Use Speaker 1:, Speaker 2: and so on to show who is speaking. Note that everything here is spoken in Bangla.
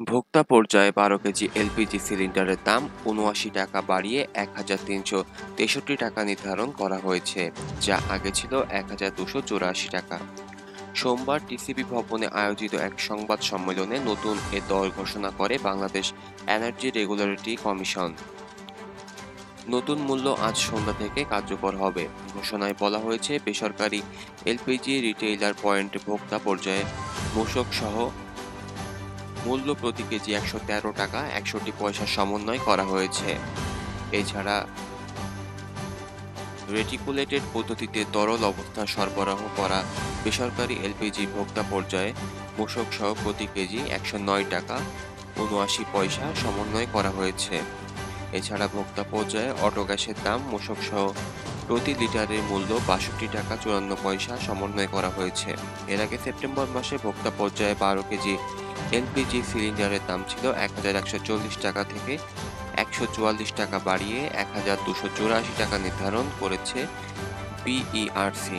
Speaker 1: ভোক্তা পর্যায়ে বারো কেজি এলপিজি সিলিন্ডারের দাম উনআশি টাকা বাড়িয়ে এক হাজার তিনশো তেষট্টি টাকা নির্ধারণ করা হয়েছে, যা আগে ছিল এক হাজার দুশো চুরাশি টাকা। সোমবার টিসিবি ভবনে আয়োজিত এক সংবাদ সম্মেলনে নতুন এ দর ঘোষণা করে বাংলাদেশ এনার্জি রেগুলেটরি কমিশন। নতুন মূল্য আজ সন্ধ্যা থেকে কার্যকর হবে, ঘোষণায় বলা হয়েছে বেসরকারি এলপিজি রিটেইলার পয়েন্ট ভোক্তা পর্যায়ে মূসক সহ মূল্য প্রতি কেজি একশো তেরো টাকা, একষট্টি পয়সা সমন্বয় করা হয়েছে। এছাড়া রেটিকুলেটেড পদ্ধতিতে তরল অবস্থা সরবরাহ করা বেসরকারি এলপিজি ভোক্তা পর্যায়ে মূসক সহ প্রতি কেজি একশো নয় টাকা, উনআশি পয়সা সমন্বয় করা হয়েছে। এছাড়া ভোক্তা পর্যায়ে অটো গ্যাসের দাম মূসক সহ প্রতি লিটারের মূল্য বাষট্টি টাকা, চুয়ান্ন পয়সা সমন্বয় করা হয়েছে। এর আগে সেপ্টেম্বর মাসে ভোক্তা পর্যায়ে বারো কেজি এলপিজি সিলিন্ডারের দাম ছিল এক হাজার একশো চল্লিশ টাকা থেকে একশো চুয়াল্লিশ টাকা বাড়িয়ে এক হাজার দুশো চুরাশি টাকা নির্ধারণ করেছে বিইআরসি।